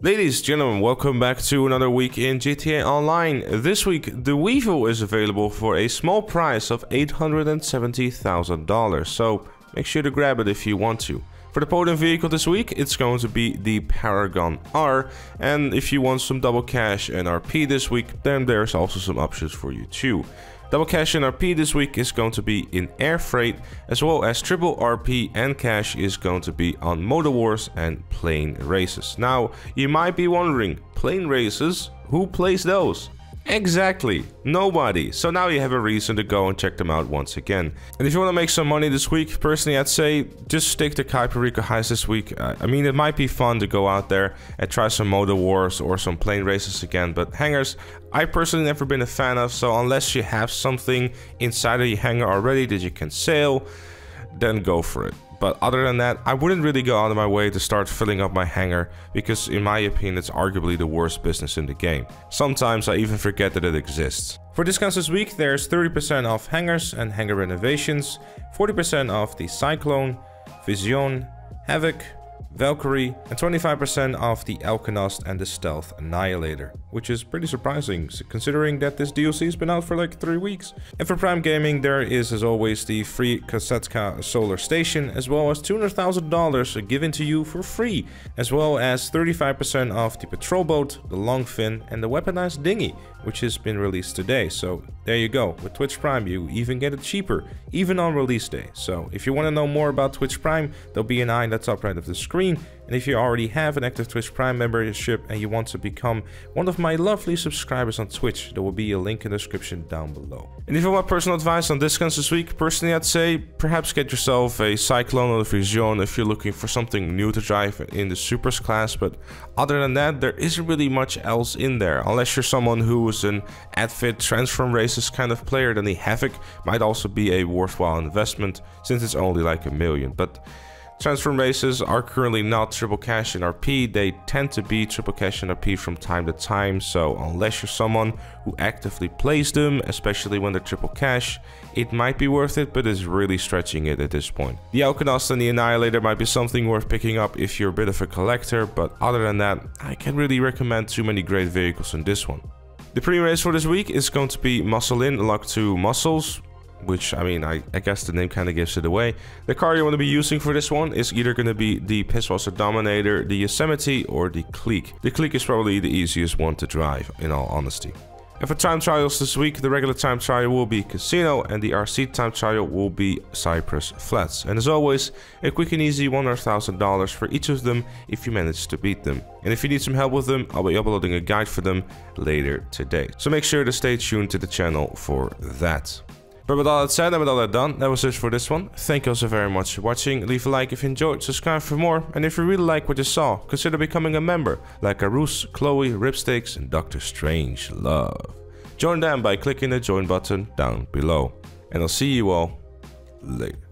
Ladies, and gentlemen, welcome back to another week in GTA Online. This week, the Weevil is available for a small price of $870,000, so make sure to grab it if you want to. For the podium vehicle this week, it's going to be the Paragon R, and if you want some double cash and RP this week, then there's also some options for you too. Double cash and RP this week is going to be in air freight, as well as triple RP and cash is going to be on Motor Wars and plane races. Now, you might be wondering, plane races? Who plays those? Exactly, nobody. So now you have a reason to go and check them out once again. And if you want to make some money this week, personally I'd say just stick to Cayo Perico Heist this week. Uh, I mean, it might be fun to go out there and try some Motor Wars or some plane races again, but hangars, I personally never been a fan of, so unless you have something inside of your hangar already that you can sail, then go for it. But other than that, I wouldn't really go out of my way to start filling up my hangar, because in my opinion it's arguably the worst business in the game. Sometimes I even forget that it exists. For discounts this week, there's 30% off hangars and hangar renovations, 40% off the Cyclone, Vision, Havoc, Valkyrie, and 25% off the Alkonost and the Stealth Annihilator, which is pretty surprising considering that this DLC has been out for like 3 weeks. And for Prime Gaming there is as always the free Kosatka Solar Station as well as $200,000 given to you for free, as well as 35% off the patrol boat, the longfin and the weaponized dinghy, which has been released today. So there you go, with Twitch Prime you even get it cheaper, even on release day. So if you want to know more about Twitch Prime, there'll be an eye in the top right of the screen screen. And if you already have an active Twitch Prime membership and you want to become one of my lovely subscribers on Twitch, there will be a link in the description down below. And if you want personal advice on discounts this week, personally I'd say perhaps get yourself a Cyclone or a Vision if you're looking for something new to drive in the Supers class. But other than that, there isn't really much else in there. Unless you're someone who is an Adfit Transform Races kind of player, then the Havoc might also be a worthwhile investment since it's only like a million. But Transform races are currently not triple cash in RP, they tend to be triple cash in RP from time to time, so unless you're someone who actively plays them, especially when they're triple cash, it might be worth it, but it's really stretching it at this point. The Alkonost and the Annihilator might be something worth picking up if you're a bit of a collector, but other than that, I can't really recommend too many great vehicles in this one. The pre-race for this week is going to be Muscle In Lock 2 Muscles, which I mean, I, I guess the name kind of gives it away. The car you want to be using for this one is either going to be the Pisswasser Dominator, the Yosemite, or the Clique. The Clique is probably the easiest one to drive, in all honesty. And for time trials this week, the regular time trial will be Casino and the RC time trial will be Cypress Flats. And as always, a quick and easy $100,000 for each of them if you manage to beat them. And if you need some help with them, I'll be uploading a guide for them later today. So make sure to stay tuned to the channel for that. But with all that said and with all that done, that was it for this one. Thank you also very much for watching. Leave a like if you enjoyed, subscribe for more, and if you really like what you saw, consider becoming a member, like Arus, Chloe, Ripsticks, and Doctor Strange Love. Join them by clicking the join button down below. And I'll see you all later.